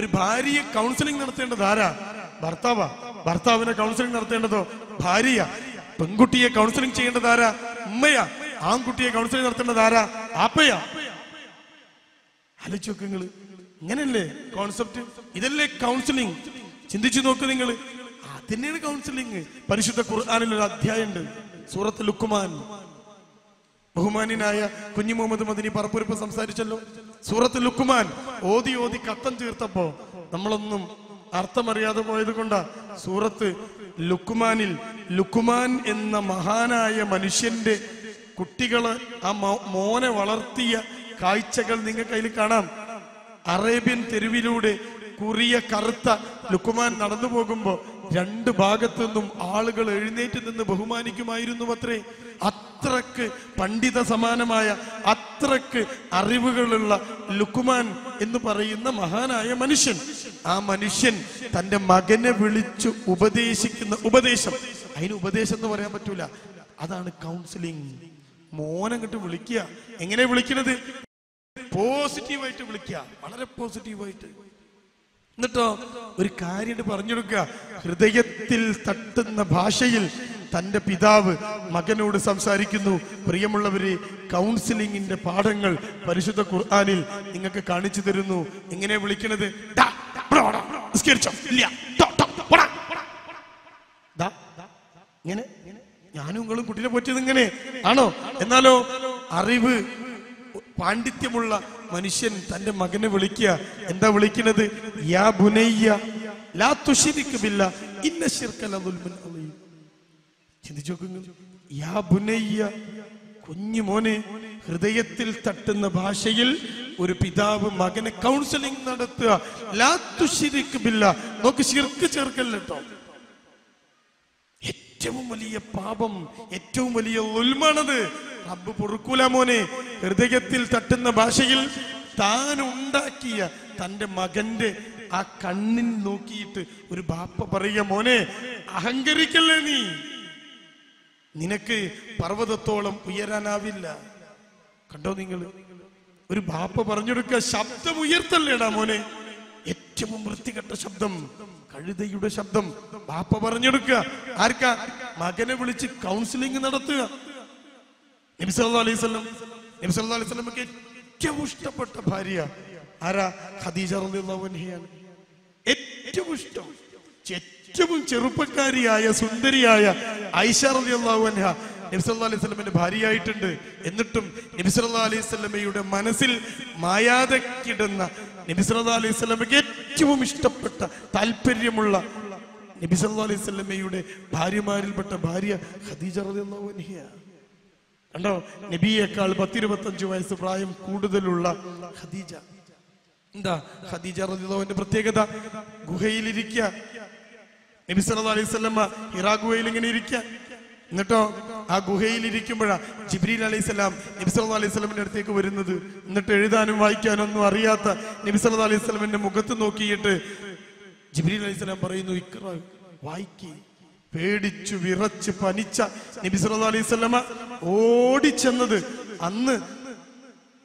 ഒരു ഭാര്യയെ കൗൺസിലിംഗ് നടത്തേണ്ടത് ആരാ? ഭർത്താവാ. ഭർത്താവിനെ കൗൺസിലിംഗ് നടത്തേണ്ടതോ? ഭാര്യ പെൺകുട്ടിയെ കൗൺസിലിംഗ് ചെയ്യേണ്ടത് ആരാ? ഉമ്മയാ. ആൺകുട്ടിയെ കൗൺസിലിംഗ് നടത്തേണ്ടത് ആരാ? ആപ്പയാ. ആലോചിച്ചു നിങ്ങൾ. ഇങ്ങനല്ലേ കോൺസെപ്റ്റ് ഇതല്ലേ കൗൺസിലിംഗ് ചിന്തിച്ചു നോക്ക് നിങ്ങൾ അതിനാണ് കൗൺസിലിംഗ് പരിശുദ്ധ ഖുർആാനിൽ ഒരു അധ്യായമുണ്ട്. സൂറത്ത് ലുക്കുമാൻ ബഹുമാനായ കുഞ്ഞു മുഹമ്മദ് മദിനി പറപ്പുരപ്പ് സംസാരിച്ചല്ലോ. സൂറത്ത് ലുക്കുമാൻ ഓതി ഓതി കത്തം തീർത്തപ്പോ നമ്മളൊന്നും അർത്ഥമറിയാതെ പോയത് കൊണ്ടാ സൂറത്ത് ലുക്കുമാനിൽ ലുക്കുമാൻ എന്ന മഹാനായ മനുഷ്യന്റെ കുട്ടികൾ ആ മോനെ വളർത്തിയ കാഴ്ചകൾ നിങ്ങൾക്ക് അതിൽ കാണാം. അറേബ്യൻ തെരുവിലൂടെ കുറിയ കറുത്ത ലുക്കുമാൻ നടന്നു പോകുമ്പോ രണ്ട് ഭാഗത്തു നിന്നും ആളുകൾ എഴുന്നേറ്റ് നിന്ന് ബഹുമാനിക്കുമായിരുന്നു അത്രേ അത്രയ്ക്ക് പണ്ഡിത സമാനമായ അത്രയ്ക്ക് അറിവുകളുള്ള ലുക്കുമാൻ എന്ന് പറയുന്ന മഹാനായ മനുഷ്യൻ. ആ മനുഷ്യൻ തന്റെ മകനെ വിളിച്ചു ഉപദേശിക്കുന്ന ഉപദേശം. അതിന് ഉപദേശം എന്ന് പറയാൻ പറ്റൂല. അതാണ് കൗൺസിലിംഗ് മോനങ്ങോട്ട് വിളിക്കുക. എങ്ങനെ വിളിക്കണത്? പോസിറ്റീവായിട്ട് വിളിക്കുക. വളരെ പോസിറ്റീവായിട്ട് എന്നിട്ടോ? ഒരു കാര്യം പറഞ്ഞെടുക്കുക ഹൃദയത്തിൽ തട്ടുന്ന ഭാഷയിൽ തന്റെ പിതാവ് മകനോട് സംസാരിക്കുന്നു. പ്രിയമുള്ളവരെ കൗൺസിലിങ്ങിന്റെ പാഠങ്ങൾ പരിശുദ്ധ ഖുർആാനിൽ നിങ്ങൾക്ക് കാണിച്ചു തരുന്നു. എങ്ങനെ വിളിക്കണത്? ഇങ്ങനെ ഞാനും നിങ്ങളും കുട്ടിയെ പറ്റിയത് ഇങ്ങനെ. ആണോ? എന്നാലോ അറിവ് പാണ്ഡിത്യമുള്ള മനുഷ്യൻ തന്റെ മകനെ വിളിക്കുക. എന്താ വിളിക്കുന്നത്? യാ ബുനയ്യ ലാ തുഷിരിക്കുമില്ല ഇന്ന ശിർക ലദുൽമുൻ അളീം. ചിന്തിച്ചു നോക്കുന്നു യാ ബുനയ്യ കുഞ്ഞു മോനെ ഹൃദയത്തിൽ തട്ടുന്ന ഭാഷയിൽ ഒരു പിതാവ് മകനെ കൗൺസിലിംഗ് നടത്തുക. ലാ തുശിരിക്ക് ബില്ല. നോക്ക് ശിർക്ക് ചേർക്കല്ലോ ഏറ്റവും വലിയ പാപം ഏറ്റവും വലിയ ഉൽമാണത് റബ്ബ് പൊറുക്കൂല മോനെ. ഹൃദയത്തിൽ തട്ടുന്ന ഭാഷയിൽ താൻ ഉണ്ടാക്കിയ തന്റെ മകന്റെ ആ കണ്ണിൽ നോക്കിയിട്ട് ഒരു ബാപ്പ പറയുക മോനെ അഹങ്കരിക്കല്ലേ നീ? നിനക്ക് പർവതത്തോളം ഉയരാനാവില്ല. കണ്ടോ നിങ്ങൾ? ഒരു ബാപ്പ പറഞ്ഞെടുക്കുക ശബ്ദം ഉയർത്തല്ലേടാ മോനെ. ഏറ്റവും വൃത്തികെട്ട ശബ്ദം കഴുതയുടെ ശബ്ദം ബാപ്പ പറഞ്ഞെടുക്കുക. ആർക്കാ? മകനെ വിളിച്ച് കൗൺസിലിംഗ് നടത്തുക. അലൈഹി അലൈഹി ഏറ്റവും ഇഷ്ടപ്പെട്ട ഭാര്യ ആരാ? ഖദീജ റളിയല്ലാഹു അൻഹയാണ്. ഏറ്റവും ഇഷ്ടം ഏറ്റവും ചെറുപ്പക്കാരിയായ സുന്ദരിയായ ഐഷ റളിയല്ലാഹു അൻഹ നബി സല്ലല്ലാഹു അലൈഹി ഭാര്യയായിട്ടുണ്ട്. എന്നിട്ടും നബി സല്ലല്ലാഹു അലൈഹി വസല്ലമയുടെ മനസ്സിൽ മായാതെ കിടന്ന നബി സല്ലല്ലാഹു അലൈഹി സ്വലമയ്ക്ക് ഏറ്റവും ഇഷ്ടപ്പെട്ട താല്പര്യമുള്ള നബി സല്ലല്ലാഹു അലൈഹി ഭാര്യമാരിൽപ്പെട്ട ഭാര്യ ഖദീജ കണ്ടോ? നബിയേക്കാൾ പത്തിരുപത്തഞ്ചു വയസ്സ് പ്രായം കൂടുതലുള്ള ഖദീജ. എന്താ? ഖദീജ റതിന്റെ പ്രത്യേകത? ഗുഹയിലിരിക്കുക നബി സല്ലാ അലൈഹി വസല്ലമ ഹിറാ ഗുഹയിൽ ഇങ്ങനെ ഇരിക്കുക എന്നിട്ടോ? ആ ഗുഹയിൽ ഇരിക്കുമ്പോഴാ ജിബ്രീൽ അലൈഹി സ്വലാം നബി സല്ലാ അലൈഹി സ്വലമിന്റെ അടുത്തേക്ക് വരുന്നത്. എന്നിട്ട് എഴുതാനും വായിക്കാനും ഒന്നും അറിയാത്ത നബി സല്ലാ അലൈഹി സ്വലമിന്റെ മുഖത്ത് നോക്കിയിട്ട് ജിബ്രീൽ അലൈഹി സ്വലാം പറയുന്നു ഇക്ര വായിക്കേ. പേടിച്ചു വിറച്ച് പനിച്ച നബി സല്ലല്ലാഹു അലൈഹി വസല്ലമ ഓടിച്ചെന്നത് അന്ന്.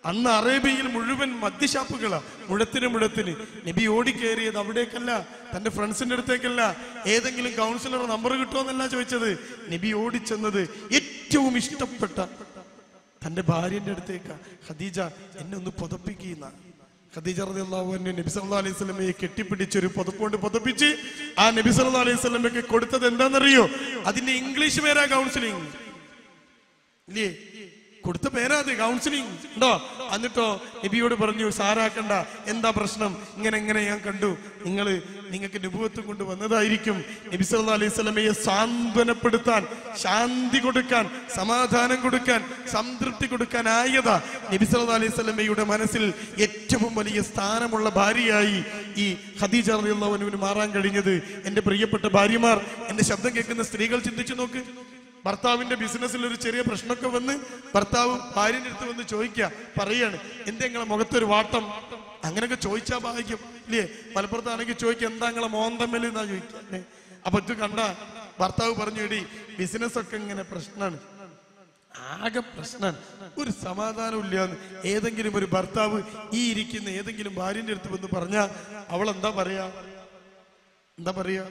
അന്ന് അറേബ്യയിൽ മുഴുവൻ മദ്യഷാപ്പുകളാ മുഴത്തിന് മുഴത്തിന്. നബി ഓടിക്കേറിയത് അവിടേക്കല്ല തന്റെ ഫ്രണ്ട്സിന്റെ അടുത്തേക്കല്ല. ഏതെങ്കിലും കൗൺസിലർ നമ്പർ കിട്ടുമെന്നല്ല ചോദിച്ചത്. നബി ഓടിച്ചെന്നത് ഏറ്റവും ഇഷ്ടപ്പെട്ട തന്റെ ഭാര്യന്റെ അടുത്തേക്കാ. ഖദീജ എന്നെ ഒന്ന് പുതപ്പിക്കുന്ന ഖദീജ റളിയല്ലാഹു അൻഹ നബി സല്ലല്ലാഹു അലൈഹി കെട്ടിപ്പിടിച്ച് ഒരു പുതപ്പുകൊണ്ട് പുതപ്പിച്ച് ആ നബി സല്ലല്ലാഹു അലൈഹി വസല്ലമയ്ക്ക് കൊടുത്തത് എന്താണെന്നറിയോ അതിന്റെ ഇംഗ്ലീഷ് പേരാ കൗൺസിലിംഗ് ഇല്ലേ? കൊടുത്ത പേരാ അത് കൗൺസിലിംഗ് ഉണ്ടോ? എന്നിട്ടോ നബിയോട് പറഞ്ഞു സാരാക്കണ്ട എന്താ പ്രശ്നം? ഇങ്ങനെ എങ്ങനെ ഞാൻ കണ്ടു. നിങ്ങൾ നിങ്ങൾക്ക് നുപുവത്വം കൊണ്ട് വന്നതായിരിക്കും. നബി സല്ലല്ലാഹു അലൈഹി സ്വലമയെ സാന്ത്വനപ്പെടുത്താൻ ശാന്തി കൊടുക്കാൻ സമാധാനം കൊടുക്കാൻ സംതൃപ്തി കൊടുക്കാൻ ആയതാ നബി സല്ലല്ലാഹു അലൈഹി സ്വലമയുടെ മനസ്സിൽ ഏറ്റവും വലിയ സ്ഥാനമുള്ള ഭാര്യയായി ഈ ഖദീജ റളിയല്ലാഹു അൻഹുവിന് മാറാൻ കഴിഞ്ഞത് എന്റെ പ്രിയപ്പെട്ട ഭാര്യമാർ. എന്റെ ശബ്ദം കേൾക്കുന്ന സ്ത്രീകൾ ചിന്തിച്ചു നോക്ക്. ഭർത്താവിന്റെ ബിസിനസ്സിൽ ഒരു ചെറിയ പ്രശ്നമൊക്കെ വന്ന് ഭർത്താവ് ഭാര്യന്റെ അടുത്ത് വന്ന് ചോദിക്കുക പറയാണ് എന്റെ നിങ്ങളെ മുഖത്തൊരു വാട്ടം? അങ്ങനെയൊക്കെ ചോദിച്ചാ ഭാഗ്യം ഇല്ലേ? മലപ്പുറത്താണെങ്കിൽ ചോദിക്കുക എന്താ നിങ്ങളെ മോന്തമ്മൽ? എന്നാ ചോദിക്കുക? അപ്പൊ ഇത് കണ്ട ഭർത്താവ് പറഞ്ഞു എടി ബിസിനസ് ഒക്കെ ഇങ്ങനെ പ്രശ്നമാണ് ആകെ പ്രശ്നം ഒരു സമാധാനം ഇല്ലാന്ന്. ഏതെങ്കിലും ഒരു ഭർത്താവ് ഈ ഇരിക്കുന്ന ഏതെങ്കിലും ഭാര്യന്റെ അടുത്ത് വന്ന് പറഞ്ഞാ അവൾ എന്താ പറയാ? എന്താ പറയാ?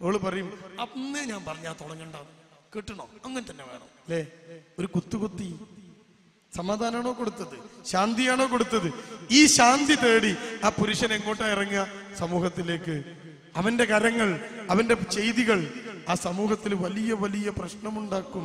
അവൾ പറയും അന്നേ ഞാൻ പറഞ്ഞാ തുടങ്ങണ്ട കിട്ടണോ. അങ്ങനെ തന്നെ വേണം. അല്ലേ ഒരു കുത്തുകുത്തി സമാധാനമാണോ കൊടുത്തത്? ശാന്തിയാണോ കൊടുത്തത്? ഈ ശാന്തി തേടി ആ പുരുഷൻ എങ്ങോട്ടാ ഇറങ്ങുക? സമൂഹത്തിലേക്ക്. അവന്റെ കരങ്ങൾ അവന്റെ ചെയ്തികൾ ആ സമൂഹത്തിൽ വലിയ വലിയ പ്രശ്നമുണ്ടാക്കും.